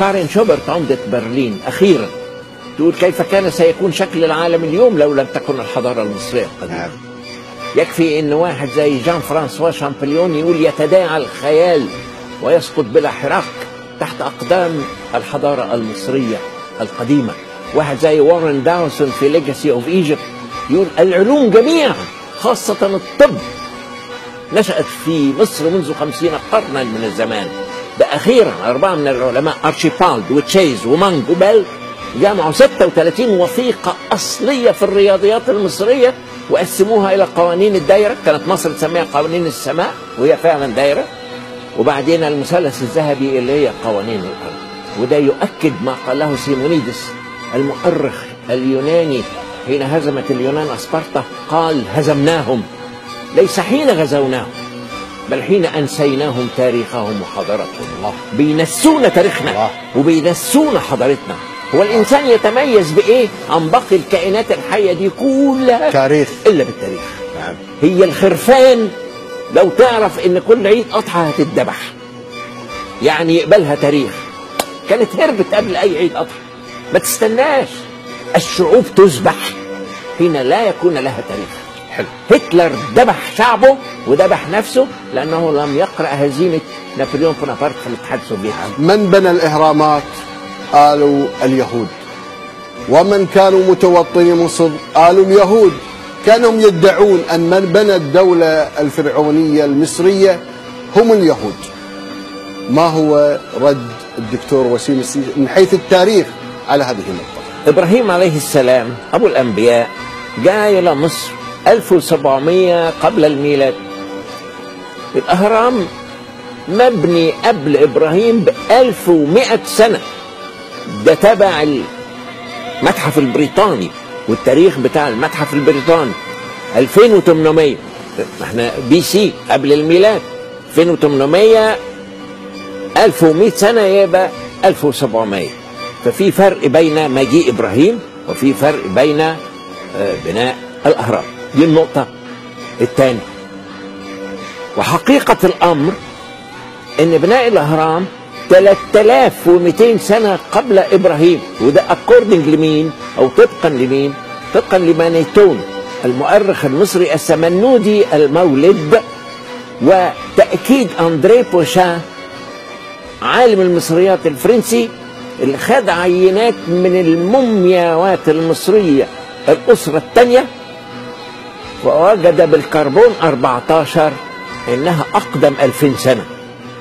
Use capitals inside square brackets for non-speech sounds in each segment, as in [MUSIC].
كارين شوبرت عمدة برلين أخيرا. تقول كيف كان سيكون شكل العالم اليوم لو لم تكن الحضارة المصرية القديمة؟ نعم. يكفي إن واحد زي جان فرانسوا شامبليون يقول يتداعى الخيال ويسقط بلا حراك تحت أقدام الحضارة المصرية القديمة. واحد زي وارن داوسون في Legacy of Egypt يقول العلوم جميعا خاصة الطب نشأت في مصر منذ خمسين قرنا من الزمان. ده أخيرا أربعة من العلماء أرشيبالد وتشيز ومانج وبيل جمعوا 36 وثيقة أصلية في الرياضيات المصرية وقسموها إلى قوانين الدايرة. كانت مصر تسميها قوانين السماء وهي فعلا دايرة. وبعدين المثلث الذهبي اللي هي قوانين الأرض. وده يؤكد ما قاله سيمونيدس المؤرخ اليوناني حين هزمت اليونان أسبرتا قال هزمناهم. ليس حين غزوناهم. بل حين أنسيناهم تاريخهم وحضارتهم الله. بينسونا تاريخنا الله. وبينسونا حضارتنا. هو الإنسان يتميز بإيه؟ عن باقي الكائنات الحية دي كلها تاريخ. إلا بالتاريخ. نعم. هي الخرفان. لو تعرف إن كل عيد اضحى هتتذبح. يعني يقبلها تاريخ. كانت هربت قبل أي عيد اضحى ما تستناش. الشعوب تذبح. حين لا يكون لها تاريخ. حلو. هتلر ذبح شعبه وذبح نفسه لأنه لم يقرأ هزيمة نابليون بونابرت في الاتحاد السوفيتي. من بنى الإهرامات؟ قالوا اليهود. ومن كانوا متوطني مصر قالوا اليهود. كانوا يدعون أن من بنى الدولة الفرعونية المصرية هم اليهود. ما هو رد الدكتور وسيم من حيث التاريخ على هذه النقطة؟ إبراهيم عليه السلام أبو الأنبياء جاء إلى مصر 1700 قبل الميلاد. الأهرام مبني قبل إبراهيم ب 1100 سنة. ده تبع المتحف البريطاني والتاريخ بتاع المتحف البريطاني. 2800 إحنا بي سي قبل الميلاد. 2800 1100 سنة يبقى 1700 ففي فرق بين مجيء إبراهيم وفي فرق بين آه، بناء الأهرام. دي النقطة الثانية. وحقيقة الأمر إن بناء الأهرام 3200 سنة قبل إبراهيم وده أكوردنج لمين؟ أو طبقا لمين؟ طبقا لمانيتون المؤرخ المصري السمنودي المولد وتأكيد أندري بوشان عالم المصريات الفرنسي اللي خد عينات من المومياوات المصرية الأسرة الثانية. ووجد بالكربون 14 إنها أقدم 2000 سنة.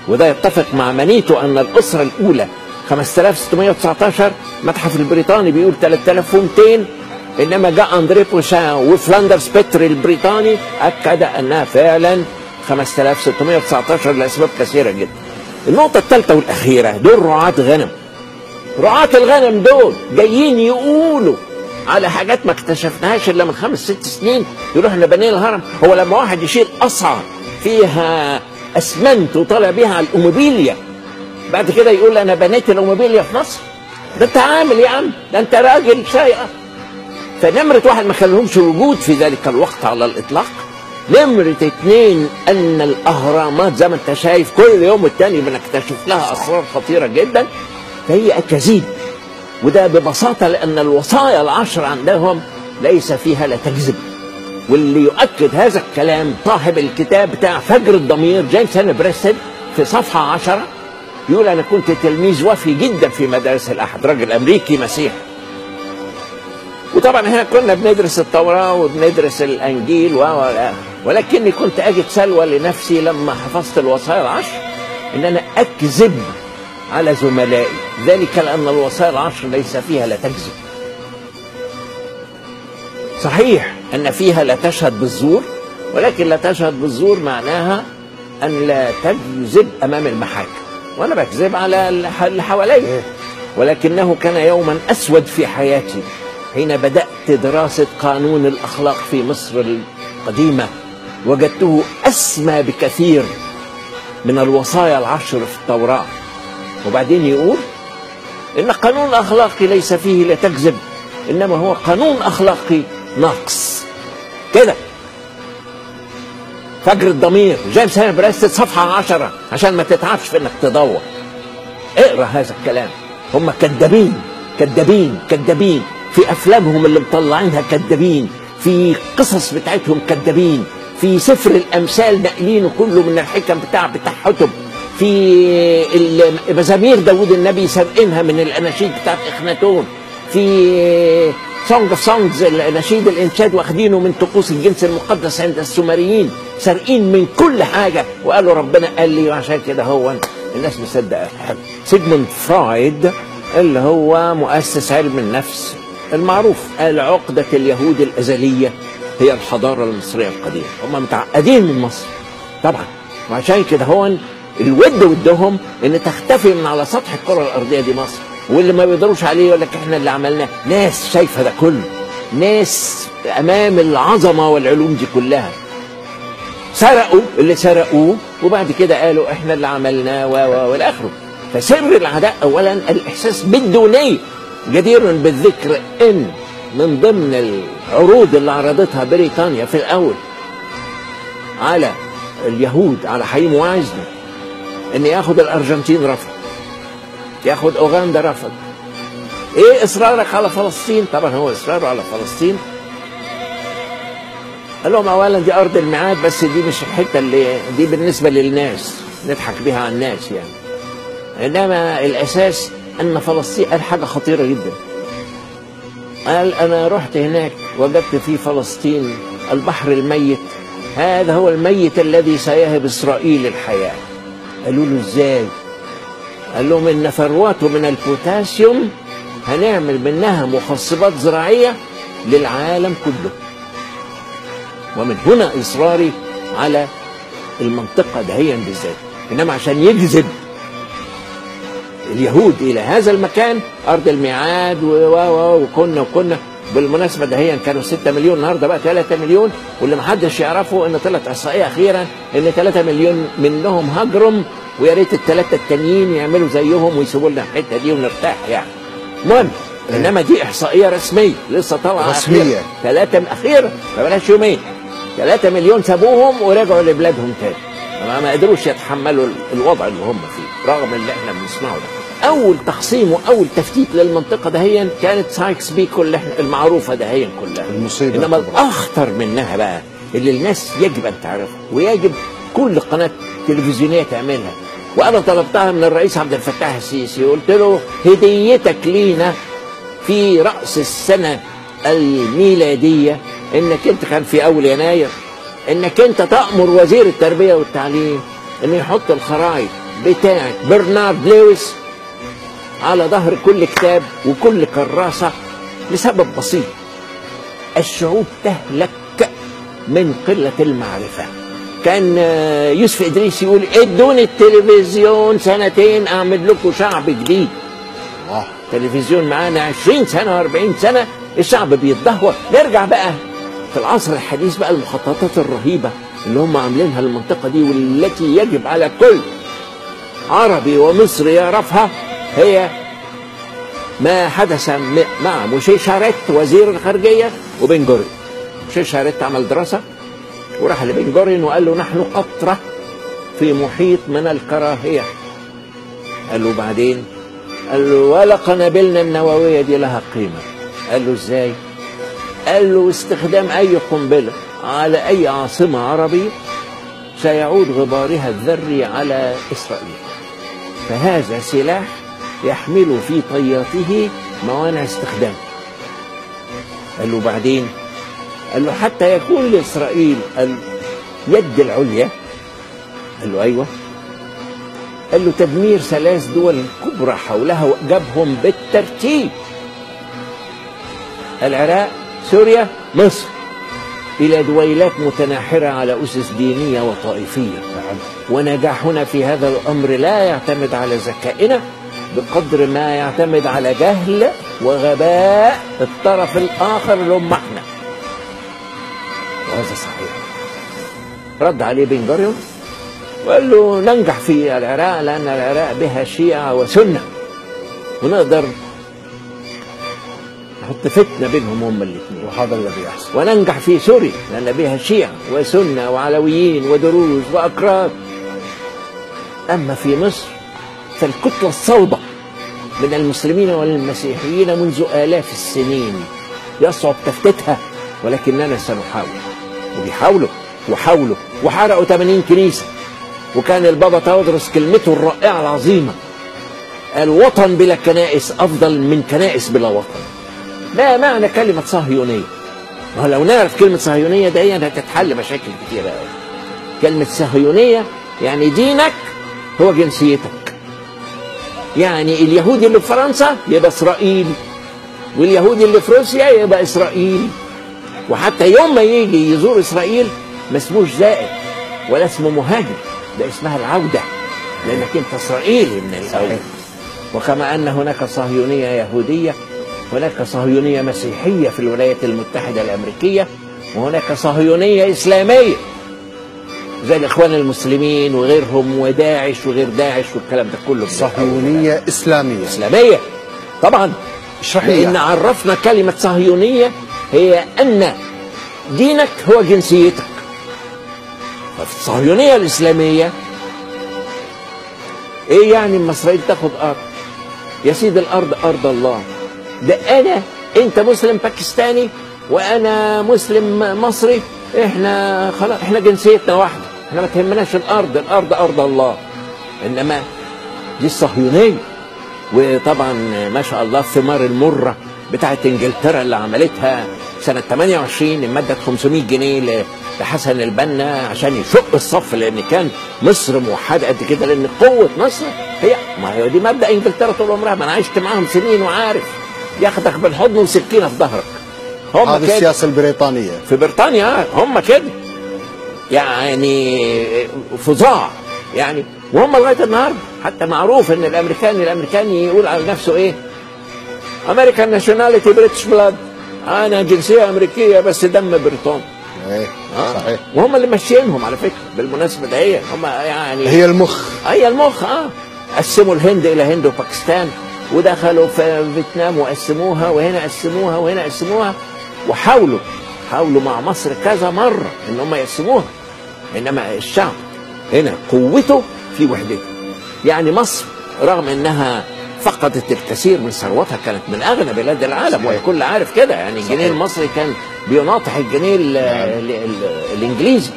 وده يتفق مع منيتو أن الأسرة الأولى 5619 متحف البريطاني بيقول 3200 إنما جاء أندري بوشان وفلاندرز بيتري البريطاني أكد أنها فعلا 5619 لأسباب كثيرة جدا. النقطة الثالثة والأخيرة دول رعاة غنم. رعاة الغنم دول جايين يقولوا على حاجات ما اكتشفناهاش إلا من خمس ست سنين إحنا بنينا الهرم. هو لما واحد يشيل قصعة فيها أسمنت وطالع بيها على الأوموبيليا بعد كده يقول أنا بنيت الأوموبيليا في مصر. ده أنت عامل يا عم ده أنت راجل سايقه فنمرة واحد ما خليهمش وجود في ذلك الوقت على الإطلاق. نمرة اتنين أن الأهرامات زي ما أنت شايف كل يوم والتاني بنكتشف لها أسرار خطيرة جدا فهي أكاذيب. وده ببساطة لأن الوصايا العشر عندهم ليس فيها لا تكذب واللي يؤكد هذا الكلام صاحب الكتاب بتاع فجر الضمير جيمس هنري بريستد في صفحة عشرة يقول أنا كنت تلميذ وفي جدا في مدارس الأحد راجل أمريكي مسيحي. وطبعا إحنا كنا بندرس التوراة وبندرس الأنجيل و- ولكني كنت أجد سلوى لنفسي لما حفظت الوصايا العشر إن أنا أكذب على زملائي. ذلك لأن الوصايا العشر ليس فيها لا تكذب صحيح. أن فيها لا تشهد بالزور ولكن لا تشهد بالزور معناها أن لا تكذب أمام المحاكم وأنا بكذب على اللي حواليا ولكنه كان يوما أسود في حياتي حين بدأت دراسة قانون الأخلاق في مصر القديمة. وجدته أسمى بكثير من الوصايا العشر في التوراة. وبعدين يقول إن قانون الأخلاقي ليس فيه لا تكذب إنما هو قانون أخلاقي ناقص. كده. فجر الضمير. جيمس هنري بريستد صفحة عشرة عشان ما تتعبش في إنك تدور. اقرأ هذا الكلام. هم كذابين كذابين كذابين. في أفلامهم اللي مطلعينها كذابين. في قصص بتاعتهم كذابين. في سفر الأمثال ناقلينه كله من الحكم بتاع بتاع حتب في مزامير داوود النبي سابقينها من الأناشيد بتاعت إخناتون. في Song of Songs الأناشيد الإنشاد واخدينه من طقوس الجنس المقدس عند السومريين سارقين من كل حاجة. وقالوا ربنا قال لي وعشان كده هو الناس مصدقه سيجموند فرويد اللي هو مؤسس علم النفس المعروف قال عقدة اليهود الأزلية هي الحضارة المصرية القديمة. هم متعقدين من مصر. طبعا. وعشان كده هو الود ودهم إن تختفي من على سطح الكرة الأرضية دي مصر. واللي ما بيقدروش عليه يقول لك إحنا اللي عملناه. ناس شايفة ده كله. ناس أمام العظمة والعلوم دي كلها. سرقوا اللي سرقوه وبعد كده قالوا إحنا اللي عملناه و و اخره فسر العداء اولا الإحساس بالدونية. جدير بالذكر إن من ضمن العروض اللي عرضتها بريطانيا في الأول على اليهود على حريم وعزنا ان ياخد الأرجنتين رفض. ياخد أوغندا رفض. إيه إصرارك على فلسطين؟ طبعا هو إصراره على فلسطين. قال لهم اولا دي أرض الميعاد بس دي مش الحتة اللي دي بالنسبة للناس. نضحك بيها على الناس يعني. إنما الأساس أن فلسطين قال حاجة خطيرة جدا. قال أنا رحت هناك وجدت في فلسطين البحر الميت. هذا هو الميت الذي سيهب إسرائيل الحياة. قالوا له إزاي؟ قال لهم إن ثروته من البوتاسيوم هنعمل منها مخصبات زراعية للعالم كله. ومن هنا إصراري على المنطقة دهيا بالذات. إنما عشان يجذب اليهود إلى هذا المكان أرض الميعاد وكنا وكنا بالمناسبة دهيا كانوا 6 مليون النهارده بقى 3 مليون واللي محدش يعرفه إن طلعت إحصائية أخيرا إن 3 مليون منهم هجرم ويا ريت الثلاثه التانيين يعملوا زيهم ويسيبوا لنا الحتة دي ونرتاح يعني. المهم إنما دي إحصائية رسمية لسه طالعة رسمية. ثلاثة أخيرا ما بلاش يومين. 3 مليون سابوهم ورجعوا لبلادهم تاني. ما- قدروش يتحملوا ال- الوضع اللي هم فيه رغم اللي إحنا بنسمعه ده. أول تقسيم وأول تفتيت للمنطقة دهيا كانت سايكس بيكو اللي إحنا المعروفة دهيا كلها المصيبة إنما. الأخطر منها بقى اللي الناس يجب أن تعرفها ويجب كل قناة تلفزيونية تعملها. وأنا طلبتها من الرئيس عبد الفتاح السيسي قلت له هديتك لينا في رأس السنة الميلادية. إنك أنت كان في أول يناير. إنك أنت تأمر وزير التربية والتعليم إنه يحط الخرائط بتاعه برنارد لويس على ظهر كل كتاب وكل كراسة لسبب بسيط. الشعوب تهلك من قلة المعرفة. كان آه، يوسف إدريس يقول إدوني التلفزيون سنتين أعمل لكم شعب جديد. الله. تلفزيون معانا 20 سنة و40 سنة الشعب بيتدهور. نرجع بقى في العصر الحديث بقى المخططات الرهيبة اللي هم عاملينها للمنطقه دي والتي يجب على كل عربي ومصري يعرفها. هي ما حدث مع موشي شاريت وزير الخارجية وبن جوريون موشي شاريت عمل دراسة وراح لبن جوريون وقال له نحن قطرة في محيط من الكراهية. قال له بعدين؟ قال له ولا قنابلنا النووية دي لها قيمة. قال له إزاي؟ قال له استخدام أي قنبلة على أي عاصمة عربية سيعود غبارها الذري على إسرائيل. فهذا سلاح يحمل في طياته موانع استخدامه قال له بعدين؟ قال له حتى يكون لإسرائيل اليد العليا. قال له أيوه. قال له تدمير ثلاث دول كبرى حولها وجابهم بالترتيب. العراق سوريا مصر. إلى دويلات متناحرة على أسس دينية وطائفية. ونجاحنا في هذا الأمر لا يعتمد على ذكائنا بقدر ما يعتمد على جهل وغباء الطرف الآخر اللي هم إحنا. وهذا صحيح. رد عليه بن جوريون وقال له ننجح في العراق لأن العراق بها شيعة وسنة. ونقدر نحط فتنة بينهم هم الاثنين وهذا الذي يحصل. وننجح في سوريا لأن بها شيعة وسنة وعلويين ودروز وأكراد. أما في مصر فالكتلة الصلبة من المسلمين والمسيحيين منذ آلاف السنين. يصعب تفتيتها ولكننا سنحاول. وبيحاولوا وحاولوا وحرقوا 80 كنيسة. وكان البابا تودرس كلمته الرائعة العظيمة. الوطن بلا كنائس أفضل من كنائس بلا وطن. ده معنى كلمة صهيونية. ما هو لو نعرف كلمة صهيونية دي هتتحل مشاكل كتيرة قوي كلمة صهيونية يعني دينك هو جنسيتك. يعني اليهودي اللي في فرنسا يبقى اسرائيلي واليهودي اللي في روسيا يبقى اسرائيلي وحتى يوم ما يجي يزور إسرائيل ما اسموش زائد ولا اسمه مهاجر ده اسمها العودة لأنك أنت إسرائيلي من الأول وكما أن هناك صهيونية يهودية هناك صهيونية مسيحية في الولايات المتحدة الأمريكية وهناك صهيونية إسلامية. زي الإخوان المسلمين وغيرهم وداعش وغير داعش والكلام ده كله. صهيونية إسلامية. إسلامية. طبعا. اشرح لي. لأن إياها. عرفنا كلمة صهيونية هي أن دينك هو جنسيتك. الصهيونيه الإسلامية إيه يعني اما إسرائيل تاخد أرض؟ يا سيدي الأرض أرض الله. ده أنا أنت مسلم باكستاني وأنا مسلم مصري إحنا خلاص إحنا جنسيتنا واحدة. إحنا ما تهمناش الأرض الأرض أرض الله. إنما دي الصهيونيه وطبعا ما شاء الله الثمار المرة بتاعت إنجلترا اللي عملتها سنة 28 الماده 500 جنيه لحسن البنا عشان يشق الصف لأن كان مصر موحدة قد كده لأن قوة مصر هي ما هي دي مبدأ إنجلترا طول عمرها. ما أنا عشت معاهم سنين وعارف. ياخدك بالحضن وسكينة في ظهرك. هم كده. السياسة البريطانية. في بريطانيا هم كده. يعني فظاع. يعني وهم لغاية النهارده حتى معروف إن الامريكاني الامريكاني يقول على نفسه إيه؟ American nationality British blood أنا جنسية أمريكية بس دم بريطاني إيه آه. صحيح. وهم اللي ماشيينهم على فكرة بالمناسبة ده هي. هم يعني هي المخ. هي المخ آه. قسموا الهند إلى هند وباكستان ودخلوا في فيتنام وقسموها وهنا قسموها وهنا قسموها وحاولوا حاولوا مع مصر كذا مرة إن هم يقسموها. إنما الشعب هنا قوته في وحدته يعني مصر رغم إنها فقدت الكثير من ثروتها كانت من أغنى بلاد العالم. والكل عارف كده. يعني الجنيه. المصري كان بيناطح الجنيه ال- ال- ال- الإنجليزي.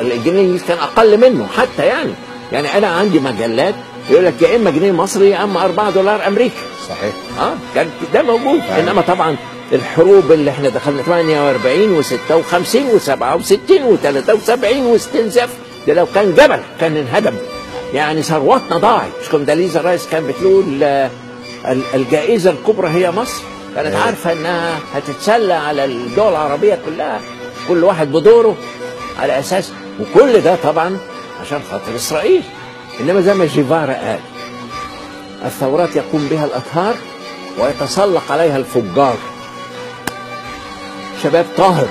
الجنيه الانجليزي كان أقل منه حتى يعني. يعني أنا عندي مجلات يقول لك يا إما جنيه مصري يا إما 4 دولار امريكي صحيح. آه كان ده موجود. فعلا. إنما طبعا الحروب اللي إحنا دخلنا 48 و56 و67 و73 واستنزاف ده لو كان جبل كان انهدم. يعني ثروتنا ضاعت. مش كونداليزا رايس كان بتقول آه، ال- الجائزة الكبرى هي مصر. كانت أيوة. عارفة إنها هتتسلى على الدول العربية كلها كل واحد بدوره على أساس وكل ده طبعا عشان خاطر إسرائيل. إنما زي ما جيفارا قال الثورات يقوم بها الأطهار ويتسلق عليها الفجار. شباب طاهر.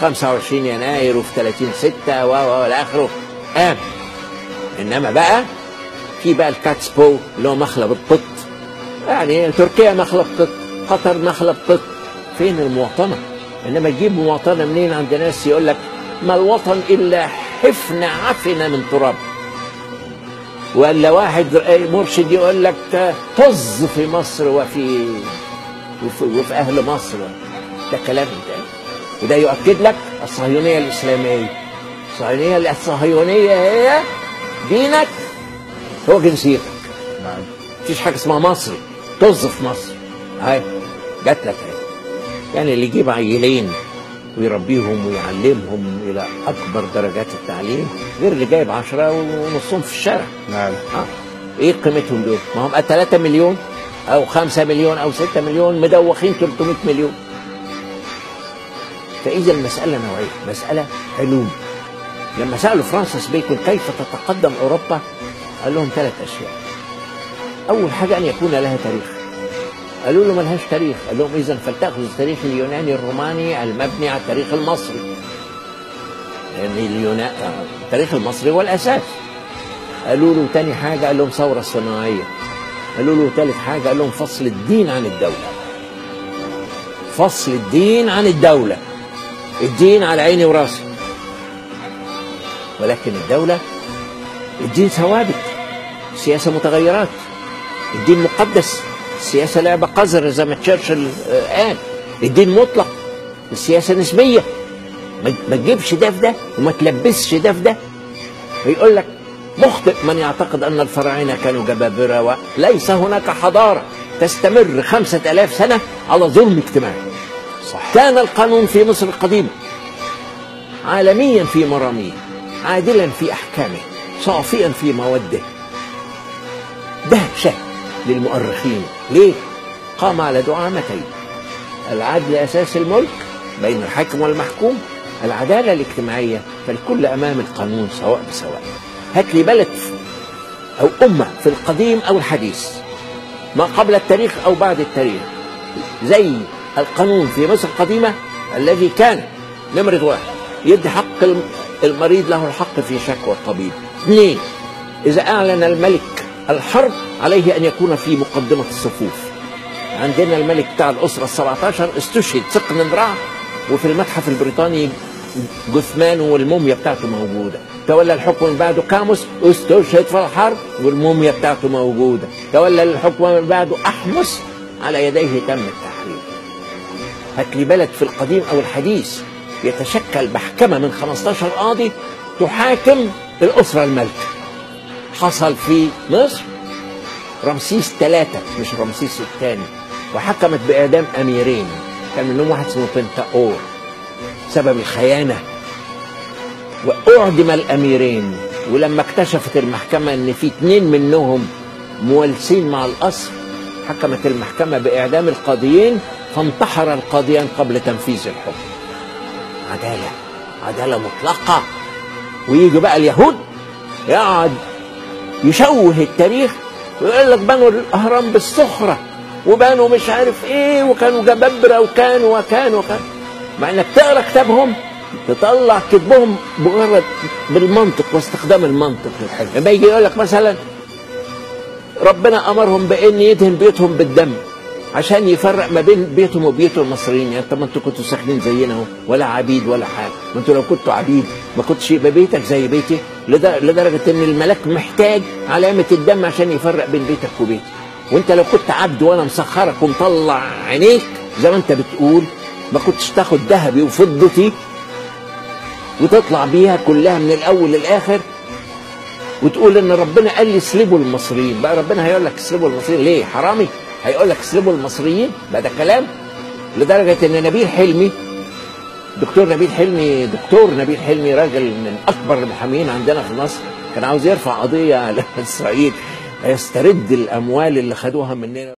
25 يناير وفي 30 6 و و إلى آخره. قام إنما بقى في بقى الكاتسبو اللي هو مخلب القط. يعني تركيا مخلب قط قطر مخلب قط. فين المواطنة؟ إنما تجيب مواطنة منين؟ عند ناس يقول لك ما الوطن إلا حفن عفن من تراب. ولا واحد مرشد يقول لك طز في مصر وفي وفي, وفي أهل مصر. ده كلام ده. وده يؤكد لك الصهيونية الإسلامية. الصهيونية الصهيونية هي دينك هو جنسيتك. نعم. مفيش حاجة اسمها مصري. طز في مصر. هاي جات لك يعني اللي يجيب عيلين ويربيهم ويعلمهم إلى أكبر درجات التعليم غير اللي جايب عشرة ونصهم في الشارع. نعم. آه. إيه قيمتهم دول؟ ما هم 3 مليون أو 5 مليون أو 6 مليون مدوخين 300 مليون. فإذا المسألة نوعيه، مسألة علوم. لما سألوا فرانسيس بيكون كيف تتقدم أوروبا؟ قال لهم ثلاث أشياء. أول حاجة أن يكون لها تاريخ. قالوا له ملهاش تاريخ، قال لهم اذا فلتأخذ التاريخ اليوناني الروماني المبني على التاريخ المصري. لأن اليونان التاريخ المصري هو الأساس. قالوا له تاني حاجة قال لهم ثورة صناعية قالوا له تالت حاجة قال لهم فصل الدين عن الدولة فصل الدين عن الدولة الدين على عيني وراسي. ولكن الدولة الدين ثوابت سياسة متغيرات. الدين مقدس السياسة لعبه قذره زي ما تشرشل آه، قال الدين مطلق السياسة نسبية. ما تجيبش ده في ده وما تلبسش ده في ده ويقول لك مخطئ من يعتقد أن الفراعنة كانوا جبابرة وليس هناك حضارة تستمر خمسة ألاف سنة على ظلم اجتماعي. صح. كان القانون في مصر القديمة عالميا في مراميه عادلا في أحكامه صافيا في موده. دهشة للمؤرخين. ليه؟ قام على دعامتين العدل أساس الملك بين الحاكم والمحكوم العدالة الاجتماعية فالكل أمام القانون سواء بسواء. هات لي بلد أو أمة في القديم أو الحديث ما قبل التاريخ أو بعد التاريخ زي القانون في مصر القديمة الذي كان نمرة واحد يدي حق الم- المريض له الحق في شكوى الطبيب اثنين إذا أعلن الملك الحرب عليه أن يكون في مقدمة الصفوف. عندنا الملك بتاع الأسرة السبعة عشر استشهد سقن امرأة وفي المتحف البريطاني جثمانه والموميا بتاعته موجودة. تولى الحكم من بعده كاموس استشهد في الحرب والموميا بتاعته موجودة. تولى الحكم من بعده أحمس على يديه تم التحرير. هات لي بلد في القديم أو الحديث يتشكل محكمة من 15 قاضي تحاكم الأسرة المالكة حصل في مصر رمسيس ثلاثة مش رمسيس الثاني وحكمت بإعدام أميرين. كان منهم واحد اسمه بنتاور سبب الخيانة. وأعدم الأميرين. ولما اكتشفت المحكمة إن في اتنين منهم مولسين مع الأصل حكمت المحكمة بإعدام القاضيين فانتحر القاضيان قبل تنفيذ الحكم. عدالة عدالة مطلقة. ويجي بقى اليهود يقعد يشوه التاريخ ويقول لك بنوا الأهرام بالسخره وبنوا مش عارف إيه وكانوا جبابرة وكانوا وكانوا وكانوا مع إنك تقرأ كتابهم تطلع كتبهم مجرد بالمنطق واستخدام المنطق للحاجه لما يجي يقول لك مثلا ربنا أمرهم بإن يدهن بيوتهم بالدم. عشان يفرق ما بين بيتهم وبيوت المصريين. يعني طب ما أنتوا كنتوا ساكنين زينا اهو ولا عبيد ولا حاجة ما أنتوا لو كنتوا عبيد ما كنتش يبقى بيتك زي بيتي؟ لد- لدرجة إن الملاك محتاج علامة الدم عشان يفرق بين بيتك وبيتي. وانت لو كنت عبد وأنا مسخرك ومطلع عينيك زي ما انت بتقول ما كنتش تاخد ذهبي وفضتي وتطلع بيها كلها من الأول للآخر وتقول إن ربنا قال لي اسلبوا المصريين. بقى ربنا هيقول لك اسلبوا المصريين. ليه؟ حرامي. هيقول لك اسلبوا المصريين؟ بقى ده كلام. لدرجة إن نبيل حلمي دكتور نبيل حلمي دكتور نبيل حلمي راجل من أكبر المحامين عندنا في مصر كان عاوز يرفع قضية [LAUGHS] على اسرائيل هيسترد الأموال اللي خدوها مننا.